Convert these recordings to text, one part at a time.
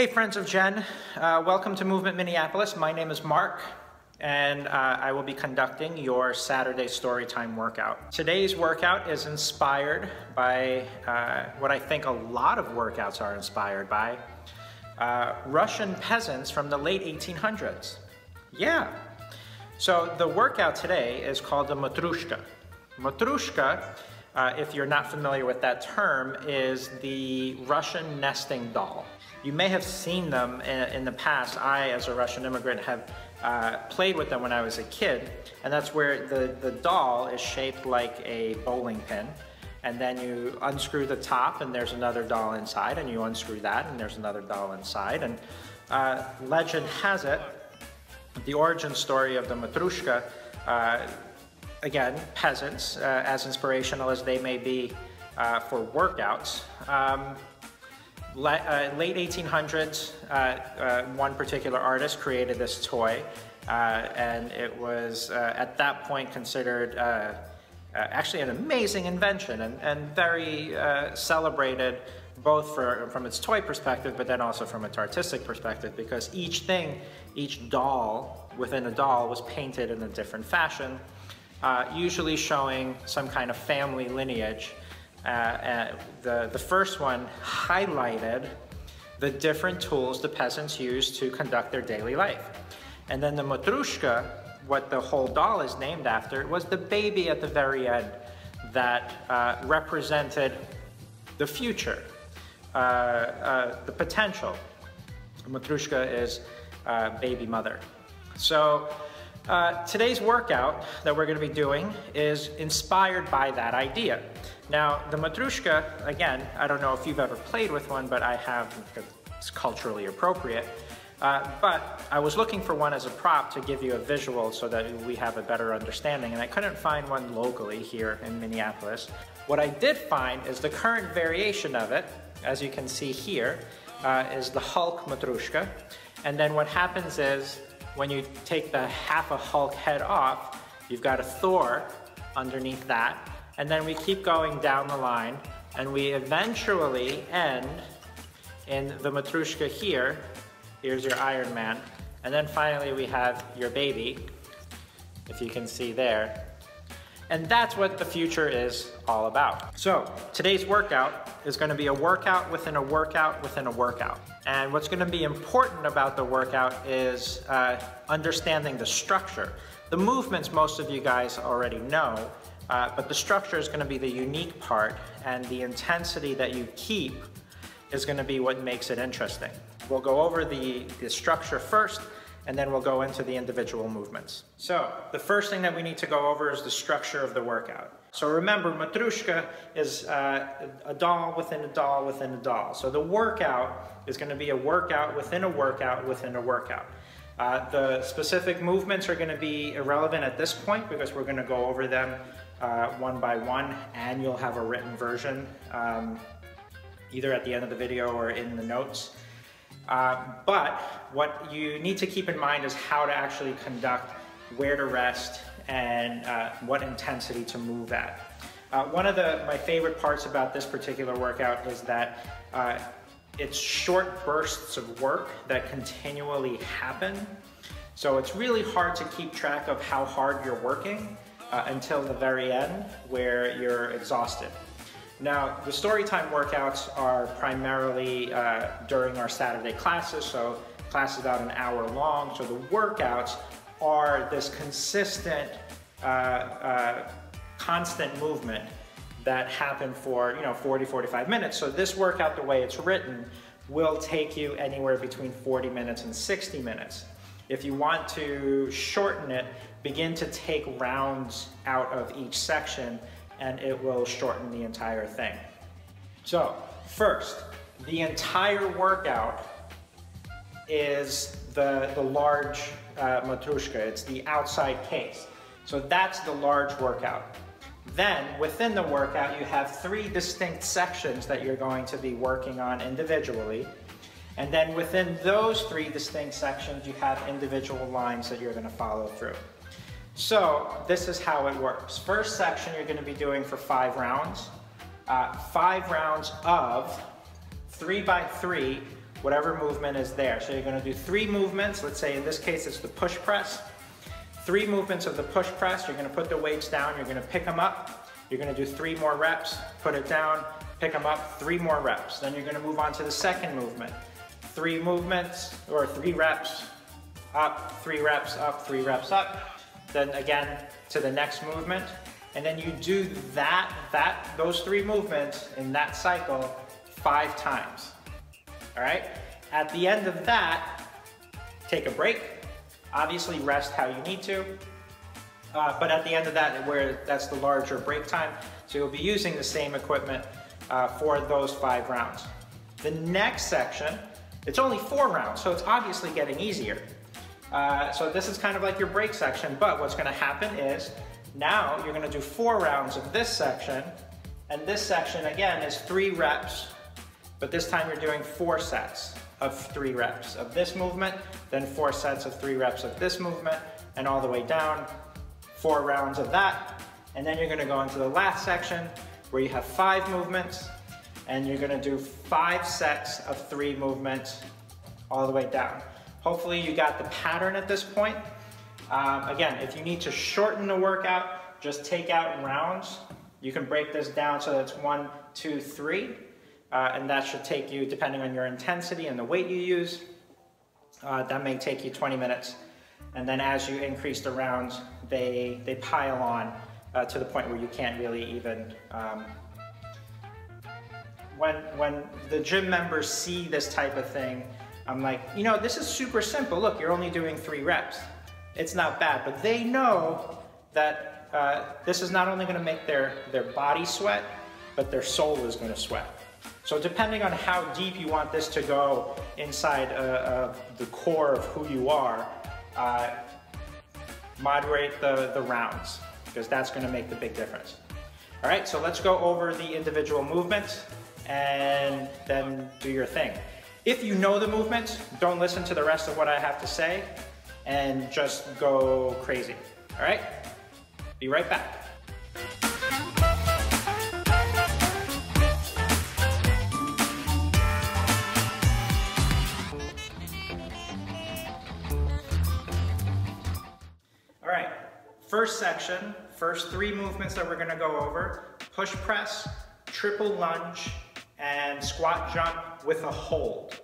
Hey, friends of Jen. Uh, welcome to Movement Minneapolis. My name is Mark, and uh, I will be conducting your Saturday Storytime workout. Today's workout is inspired by uh, what I think a lot of workouts are inspired by uh, Russian peasants from the late 1800s. Yeah. So the workout today is called the matryoshka. Matryoshka, uh, if you're not familiar with that term, is the Russian nesting doll. You may have seen them in, in the past. I, as a Russian immigrant, have uh, played with them when I was a kid, and that's where the, the doll is shaped like a bowling pin. And then you unscrew the top, and there's another doll inside, and you unscrew that, and there's another doll inside. And uh, legend has it, the origin story of the Matryoshka, uh, again, peasants, uh, as inspirational as they may be uh, for workouts, um, uh, late 1800s, uh, uh, one particular artist created this toy, uh, and it was uh, at that point considered uh, actually an amazing invention and, and very celebrated both for, from its toy perspective, but then also from its artistic perspective, because each thing, each doll within a doll was painted in a different fashion, usually showing some kind of family lineage uh, uh, the, the first one highlighted the different tools the peasants used to conduct their daily life. And then the matryoshka, what the whole doll is named after, was the baby at the very end that uh, represented the future, uh, uh, the potential. Matryoshka is uh, baby mother. So uh, today's workout that we're going to be doing is inspired by that idea. Now, the matryoshka, again, I don't know if you've ever played with one, but I have it's culturally appropriate. Uh, but I was looking for one as a prop to give you a visual so that we have a better understanding, and I couldn't find one locally here in Minneapolis. What I did find is the current variation of it, as you can see here, uh, is the Hulk Matryoshka. And then what happens is when you take the half a Hulk head off, you've got a Thor underneath that, and then we keep going down the line and we eventually end in the Matryoshka here. Here's your Iron Man. And then finally we have your baby, if you can see there. And that's what the future is all about. So today's workout is gonna be a workout within a workout within a workout. And what's gonna be important about the workout is uh, understanding the structure. The movements most of you guys already know, uh, but the structure is going to be the unique part and the intensity that you keep is going to be what makes it interesting. We'll go over the, the structure first and then we'll go into the individual movements. So the first thing that we need to go over is the structure of the workout. So remember, Matryoshka is uh, a doll within a doll within a doll. So the workout is going to be a workout within a workout within a workout. Uh, the specific movements are going to be irrelevant at this point because we're going to go over them uh, one by one and you'll have a written version um, either at the end of the video or in the notes. Uh, but what you need to keep in mind is how to actually conduct, where to rest, and uh, what intensity to move at. Uh, one of the, my favorite parts about this particular workout is that uh, it's short bursts of work that continually happen. So it's really hard to keep track of how hard you're working uh, until the very end where you're exhausted. Now, the story time workouts are primarily uh, during our Saturday classes, so class is about an hour long, so the workouts are this consistent, uh, uh constant movement that happen for you know 40, 45 minutes. So this workout, the way it's written, will take you anywhere between 40 minutes and 60 minutes. If you want to shorten it, begin to take rounds out of each section and it will shorten the entire thing. So first, the entire workout is the, the large uh, matryoshka. It's the outside case. So that's the large workout. Then within the workout, you have three distinct sections that you're going to be working on individually. And then within those three distinct sections, you have individual lines that you're gonna follow through. So this is how it works. First section you're gonna be doing for five rounds. Uh, five rounds of three by three whatever movement is there. So you're gonna do three movements. Let's say in this case, it's the push press. Three movements of the push press. You're gonna put the weights down. You're gonna pick them up. You're gonna do three more reps, put it down, pick them up, three more reps. Then you're gonna move on to the second movement. Three movements or three reps, up, three reps, up, three reps, up. Then again to the next movement. And then you do that, that, those three movements in that cycle five times all right? At the end of that, take a break. Obviously rest how you need to. Uh, but at the end of that, where that's the larger break time, so you'll be using the same equipment uh, for those five rounds. The next section, it's only four rounds, so it's obviously getting easier. Uh, so this is kind of like your break section, but what's gonna happen is now you're gonna do four rounds of this section, and this section again is three reps but this time you're doing four sets of three reps of this movement, then four sets of three reps of this movement, and all the way down, four rounds of that. And then you're gonna go into the last section where you have five movements, and you're gonna do five sets of three movements all the way down. Hopefully you got the pattern at this point. Um, again, if you need to shorten the workout, just take out rounds. You can break this down so that's one, two, three. Uh, and that should take you, depending on your intensity and the weight you use, uh, that may take you 20 minutes. And then as you increase the rounds, they, they pile on uh, to the point where you can't really even, um, when, when the gym members see this type of thing, I'm like, you know, this is super simple. Look, you're only doing three reps. It's not bad, but they know that uh, this is not only gonna make their, their body sweat, but their soul is gonna sweat. So depending on how deep you want this to go inside uh, the core of who you are, uh, moderate the, the rounds because that's gonna make the big difference. All right, so let's go over the individual movements and then do your thing. If you know the movements, don't listen to the rest of what I have to say and just go crazy, all right? Be right back. All right, First section, first three movements that we're gonna go over, push press, triple lunge, and squat jump with a hold.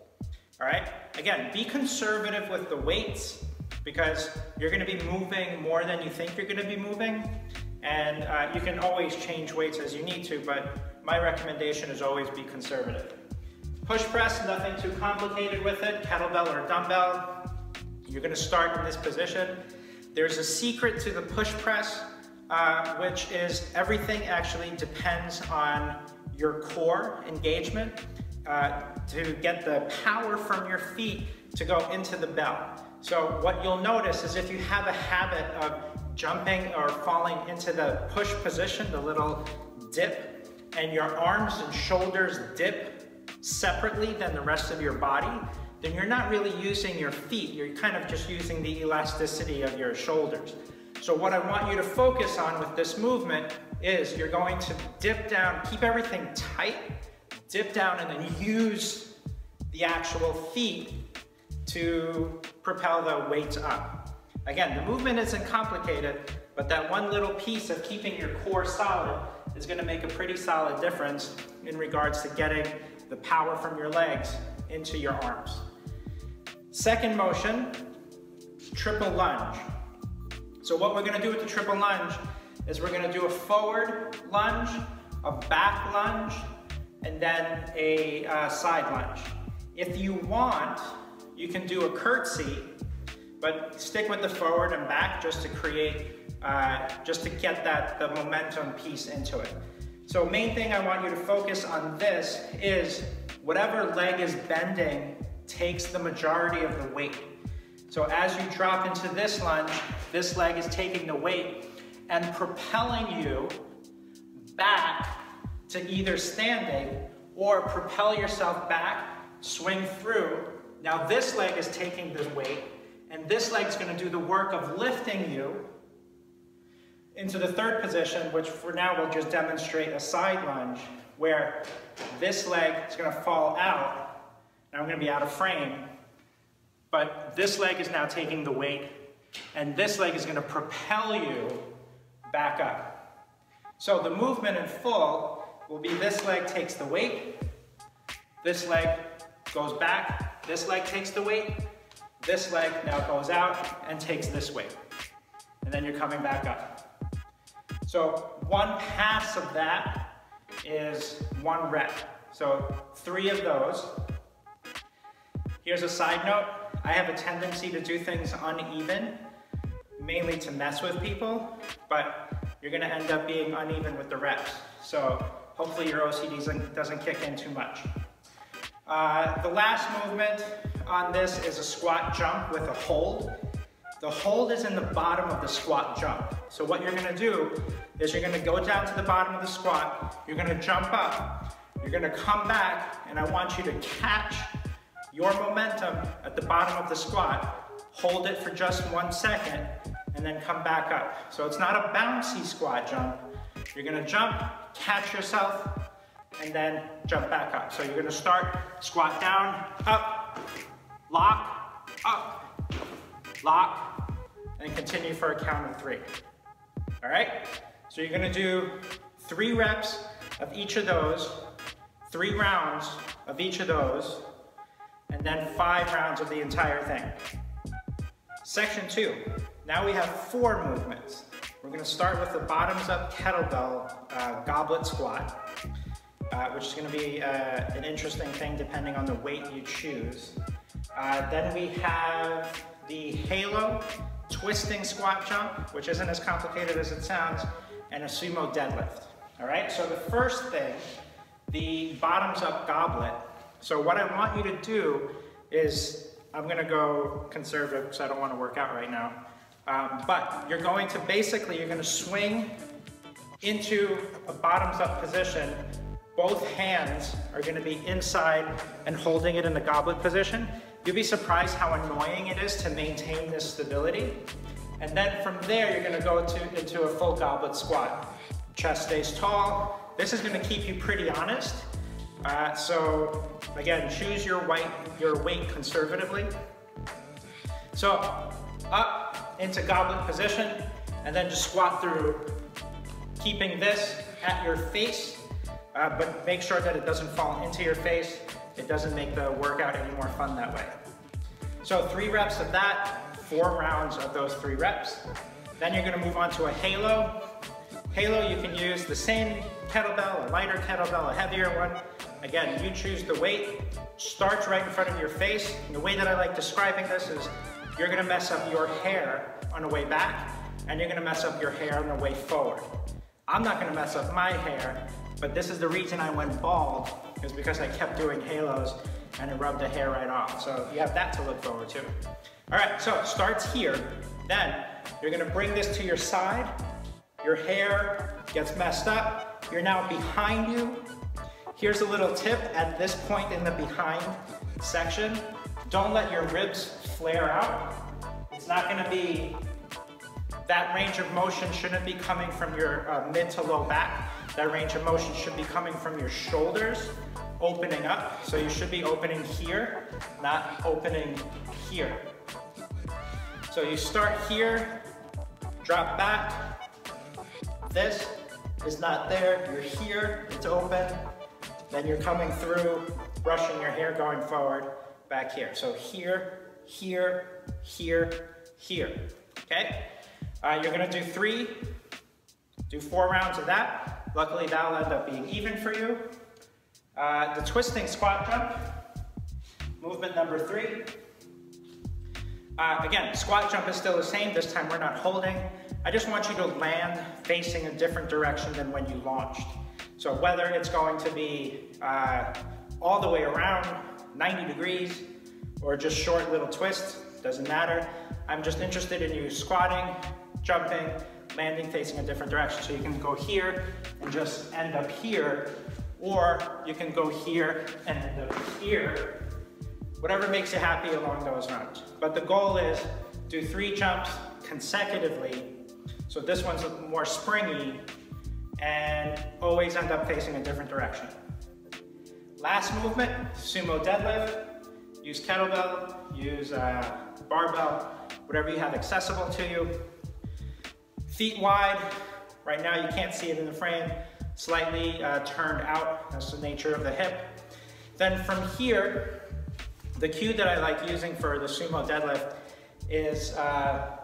All right, again, be conservative with the weights because you're gonna be moving more than you think you're gonna be moving. And uh, you can always change weights as you need to, but my recommendation is always be conservative. Push press, nothing too complicated with it, kettlebell or dumbbell. You're gonna start in this position there's a secret to the push press, uh, which is everything actually depends on your core engagement uh, to get the power from your feet to go into the bell. So what you'll notice is if you have a habit of jumping or falling into the push position, the little dip, and your arms and shoulders dip separately than the rest of your body, then you're not really using your feet. You're kind of just using the elasticity of your shoulders. So what I want you to focus on with this movement is you're going to dip down, keep everything tight, dip down and then use the actual feet to propel the weights up. Again, the movement isn't complicated, but that one little piece of keeping your core solid is gonna make a pretty solid difference in regards to getting the power from your legs into your arms. Second motion, triple lunge. So what we're gonna do with the triple lunge is we're gonna do a forward lunge, a back lunge, and then a uh, side lunge. If you want, you can do a curtsy, but stick with the forward and back just to create, uh, just to get that the momentum piece into it. So main thing I want you to focus on this is whatever leg is bending takes the majority of the weight. So as you drop into this lunge, this leg is taking the weight and propelling you back to either standing or propel yourself back, swing through. Now this leg is taking the weight and this leg is gonna do the work of lifting you into the third position, which for now we'll just demonstrate a side lunge where this leg is gonna fall out and I'm gonna be out of frame, but this leg is now taking the weight, and this leg is gonna propel you back up. So the movement in full will be this leg takes the weight, this leg goes back, this leg takes the weight, this leg now goes out and takes this weight. And then you're coming back up. So one pass of that is one rep. So three of those. Here's a side note. I have a tendency to do things uneven, mainly to mess with people, but you're gonna end up being uneven with the reps. So hopefully your OCD doesn't, kick in too much. Uh, the last movement on this is a squat jump with a hold. The hold is in the bottom of the squat jump. So what you're gonna do is you're gonna go down to the bottom of the squat, you're gonna jump up, you're gonna come back, and I want you to catch your momentum at the bottom of the squat, hold it for just one second, and then come back up. So it's not a bouncy squat jump. You're gonna jump, catch yourself, and then jump back up. So you're gonna start squat down, up, lock, up, lock, and continue for a count of three. All right? So you're gonna do three reps of each of those, three rounds of each of those, and then five rounds of the entire thing. Section two, now we have four movements. We're gonna start with the bottoms up kettlebell uh, goblet squat uh, which is going to be uh, an interesting thing depending on the weight you choose. Uh, then we have the Halo twisting squat jump, which isn't as complicated as it sounds, and a sumo deadlift. All right, so the first thing, the bottoms up goblet. So what I want you to do is, I'm gonna go conservative because I don't wanna work out right now. Um, but you're going to basically, you're gonna swing into a bottoms up position both hands are gonna be inside and holding it in the goblet position. You'll be surprised how annoying it is to maintain this stability. And then from there, you're gonna go to, into a full goblet squat. Chest stays tall. This is gonna keep you pretty honest. Uh, so again, choose your, your weight conservatively. So up into goblet position, and then just squat through, keeping this at your face uh, but make sure that it doesn't fall into your face. It doesn't make the workout any more fun that way. So three reps of that, four rounds of those three reps. Then you're gonna move on to a halo. Halo, you can use the same kettlebell, a lighter kettlebell, a heavier one. Again, you choose the weight, starts right in front of your face. And the way that I like describing this is you're gonna mess up your hair on the way back, and you're gonna mess up your hair on the way forward. I'm not gonna mess up my hair, but this is the reason I went bald, is because I kept doing halos and it rubbed the hair right off. So you have that to look forward to. All right, so it starts here. Then you're gonna bring this to your side. Your hair gets messed up. You're now behind you. Here's a little tip at this point in the behind section. Don't let your ribs flare out. It's not gonna be, that range of motion shouldn't be coming from your uh, mid to low back. That range of motion should be coming from your shoulders, opening up. So you should be opening here, not opening here. So you start here, drop back. This is not there, you're here, it's open. Then you're coming through, brushing your hair going forward, back here. So here, here, here, here, okay? You're gonna do three, do four rounds of that. Luckily, that'll end up being even for you. Uh, the twisting squat jump, movement number three. Uh, again, squat jump is still the same. This time we're not holding. I just want you to land facing a different direction than when you launched. So whether it's going to be uh, all the way around 90 degrees or just short little twists, doesn't matter. I'm just interested in you squatting, jumping, landing facing a different direction. So you can go here and just end up here, or you can go here and end up here. Whatever makes you happy along those lines. But the goal is do three jumps consecutively. So this one's a more springy and always end up facing a different direction. Last movement, sumo deadlift. Use kettlebell, use uh, barbell, whatever you have accessible to you. Feet wide, right now you can't see it in the frame, slightly uh, turned out, that's the nature of the hip. Then from here, the cue that I like using for the sumo deadlift is uh,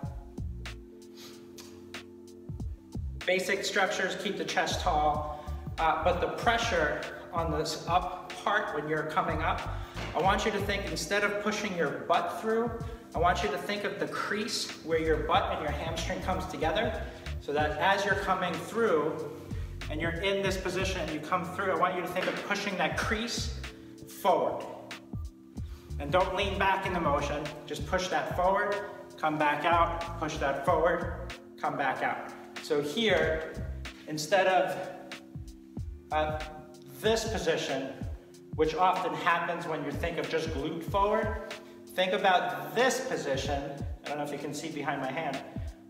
basic structures, keep the chest tall, uh, but the pressure on this up part when you're coming up, I want you to think instead of pushing your butt through, I want you to think of the crease where your butt and your hamstring comes together so that as you're coming through and you're in this position and you come through, I want you to think of pushing that crease forward. And don't lean back in the motion, just push that forward, come back out, push that forward, come back out. So here, instead of uh, this position, which often happens when you think of just glute forward, think about this position, I don't know if you can see behind my hand,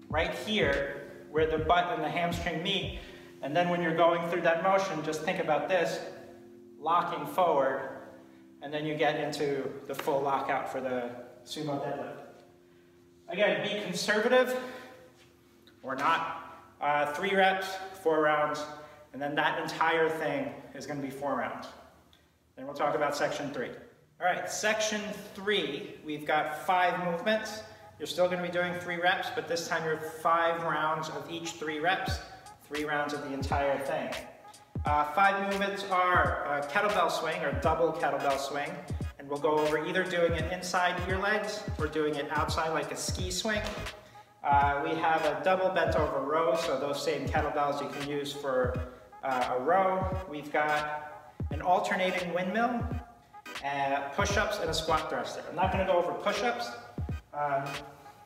right here, where the butt and the hamstring meet, and then when you're going through that motion, just think about this, locking forward, and then you get into the full lockout for the sumo deadlift. Again, be conservative or not. Uh, three reps, four rounds, and then that entire thing is gonna be four rounds. Then we'll talk about section three. All right, section three, we've got five movements. You're still gonna be doing three reps, but this time you're five rounds of each three reps, three rounds of the entire thing. Uh, five movements are uh, kettlebell swing or double kettlebell swing, and we'll go over either doing it inside your legs or doing it outside like a ski swing. Uh, we have a double bent over row, so those same kettlebells you can use for uh, a row. We've got an alternating windmill, uh, push-ups, and a squat thruster. I'm not gonna go over push-ups. Um,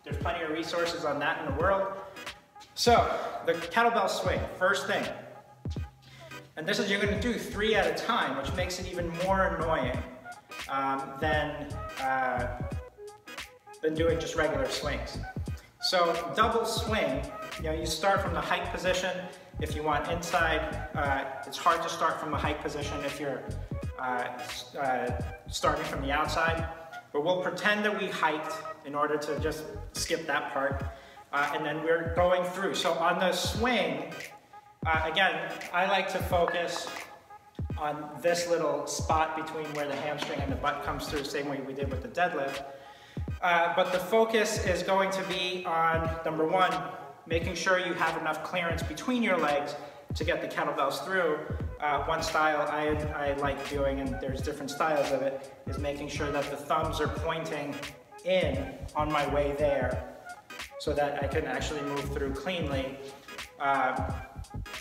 there's plenty of resources on that in the world. So, the kettlebell swing, first thing. And this is, you're gonna do three at a time, which makes it even more annoying um, than, uh, than doing just regular swings. So double swing, you know, you start from the hike position. If you want inside, uh, it's hard to start from a hike position if you're uh, uh, starting from the outside. But we'll pretend that we hiked in order to just skip that part. Uh, and then we're going through. So on the swing, uh, again, I like to focus on this little spot between where the hamstring and the butt comes through, same way we did with the deadlift. Uh, but the focus is going to be on, number one, making sure you have enough clearance between your legs to get the kettlebells through. Uh, one style I, I like doing, and there's different styles of it, is making sure that the thumbs are pointing in on my way there so that I can actually move through cleanly. Um,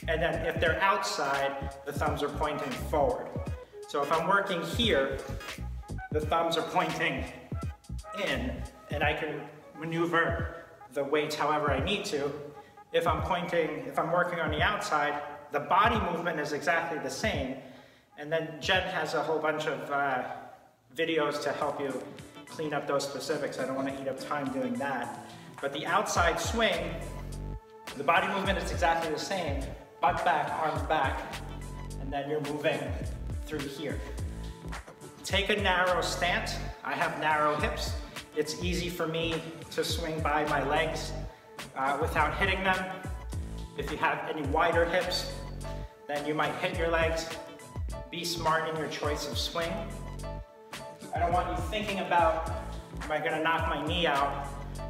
and then if they're outside, the thumbs are pointing forward. So if I'm working here, the thumbs are pointing in and I can maneuver the weights however I need to. If I'm pointing, if I'm working on the outside, the body movement is exactly the same. And then Jen has a whole bunch of uh, videos to help you clean up those specifics. I don't want to eat up time doing that. But the outside swing, the body movement is exactly the same. Butt back, arms back, and then you're moving through here. Take a narrow stance. I have narrow hips. It's easy for me to swing by my legs uh, without hitting them. If you have any wider hips, then you might hit your legs. Be smart in your choice of swing. I don't want you thinking about, am I gonna knock my knee out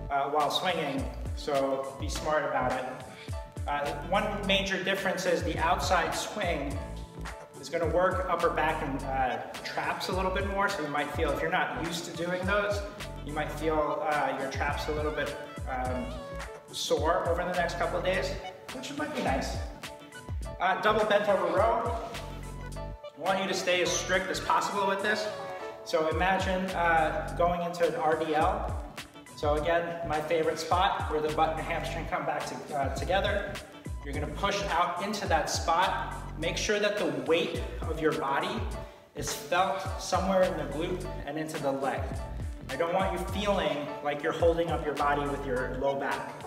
uh, while swinging, so be smart about it. Uh, one major difference is the outside swing is gonna work upper back and uh, traps a little bit more, so you might feel, if you're not used to doing those, you might feel uh, your traps a little bit um, sore over the next couple of days, which might be nice. Uh, double bent over row. I want you to stay as strict as possible with this. So imagine uh, going into an RDL. So again, my favorite spot where the butt and the hamstring come back to, uh, together. You're gonna push out into that spot. Make sure that the weight of your body is felt somewhere in the glute and into the leg. I don't want you feeling like you're holding up your body with your low back.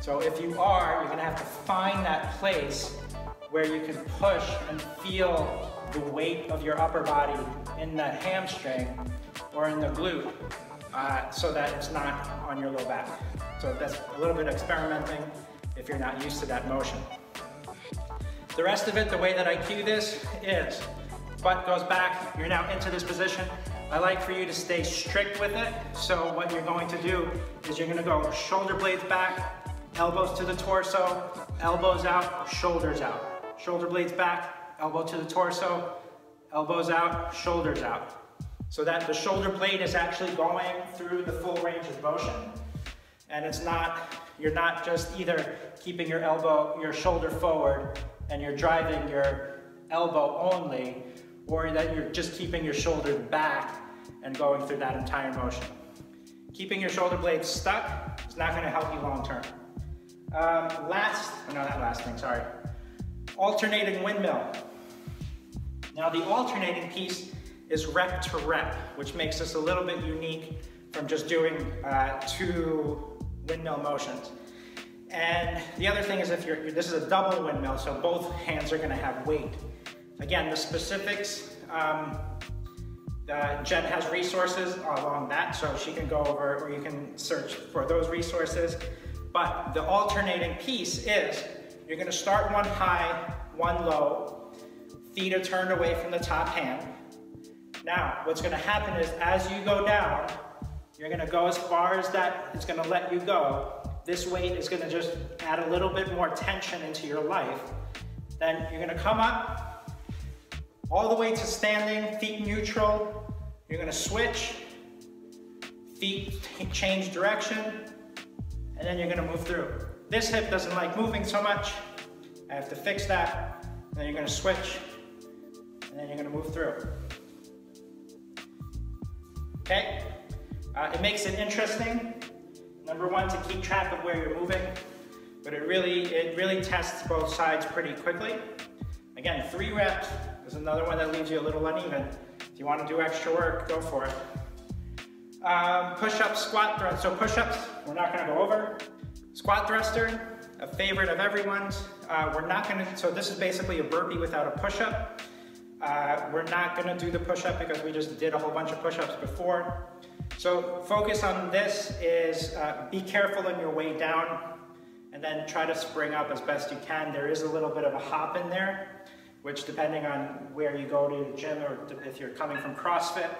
So if you are, you're gonna have to find that place where you can push and feel the weight of your upper body in that hamstring or in the glute uh, so that it's not on your low back. So that's a little bit experimenting if you're not used to that motion. The rest of it, the way that I cue this is butt goes back, you're now into this position. I like for you to stay strict with it. So what you're going to do is you're gonna go shoulder blades back, elbows to the torso, elbows out, shoulders out. Shoulder blades back, elbow to the torso, elbows out, shoulders out. So that the shoulder blade is actually going through the full range of motion. And it's not, you're not just either keeping your elbow, your shoulder forward and you're driving your elbow only, or that you're just keeping your shoulder back and going through that entire motion. Keeping your shoulder blades stuck is not gonna help you long term. Um, last, oh no, not last thing, sorry. Alternating windmill. Now the alternating piece is rep to rep, which makes us a little bit unique from just doing uh, two windmill motions. And the other thing is if you're, this is a double windmill, so both hands are gonna have weight. Again, the specifics, um, uh, Jen has resources along that, so she can go over, or you can search for those resources. But the alternating piece is, you're gonna start one high, one low, feet are turned away from the top hand. Now, what's gonna happen is as you go down, you're gonna go as far as that is gonna let you go. This weight is gonna just add a little bit more tension into your life. Then you're gonna come up, all the way to standing, feet neutral. You're gonna switch, feet change direction, and then you're gonna move through. This hip doesn't like moving so much. I have to fix that. And then you're gonna switch, and then you're gonna move through. Okay? Uh, it makes it interesting. Number one, to keep track of where you're moving, but it really, it really tests both sides pretty quickly. Again, three reps, another one that leaves you a little uneven. If you want to do extra work, go for it. Um, push-ups, squat thrust. So push-ups, we're not going to go over. Squat thruster, a favorite of everyone's. Uh, we're not going to, so this is basically a burpee without a push-up. Uh, we're not going to do the push-up because we just did a whole bunch of push-ups before. So focus on this is uh, be careful on your way down and then try to spring up as best you can. There is a little bit of a hop in there which depending on where you go to the gym or if you're coming from CrossFit,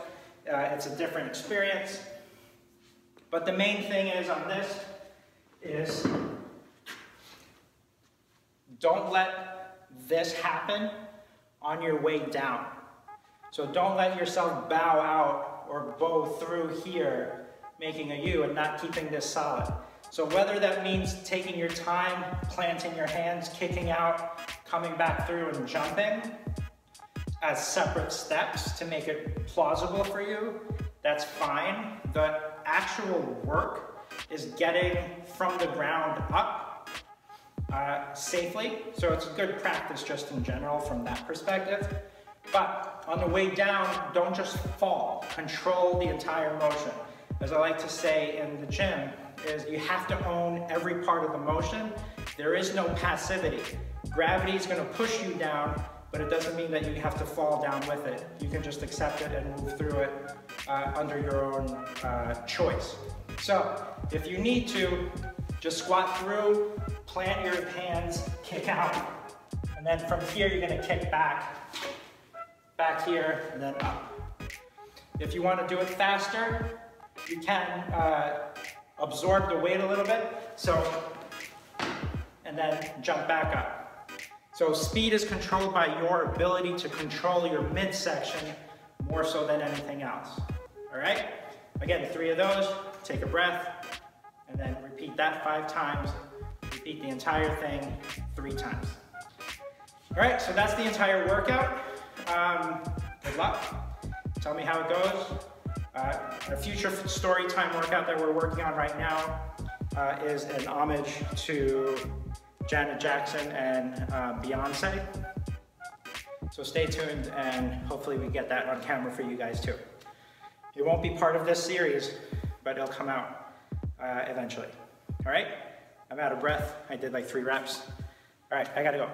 uh, it's a different experience. But the main thing is on this is don't let this happen on your way down. So don't let yourself bow out or bow through here, making a U and not keeping this solid. So whether that means taking your time, planting your hands, kicking out, coming back through and jumping as separate steps to make it plausible for you, that's fine. The actual work is getting from the ground up uh, safely. So it's a good practice just in general from that perspective. But on the way down, don't just fall. Control the entire motion. As I like to say in the gym, is you have to own every part of the motion. There is no passivity. Gravity is gonna push you down, but it doesn't mean that you have to fall down with it. You can just accept it and move through it uh, under your own uh, choice. So if you need to, just squat through, plant your hands, kick out. And then from here, you're gonna kick back, back here, and then up. If you wanna do it faster, you can uh, absorb the weight a little bit. So, and then jump back up. So speed is controlled by your ability to control your midsection more so than anything else. All right? Again, three of those, take a breath, and then repeat that five times. Repeat the entire thing three times. All right, so that's the entire workout. Um, good luck. Tell me how it goes. Uh, a future story time workout that we're working on right now uh, is an homage to Janet Jackson and uh, Beyonce. So stay tuned and hopefully we get that on camera for you guys too. It won't be part of this series, but it'll come out uh, eventually. All right, I'm out of breath. I did like three reps. All right, I gotta go.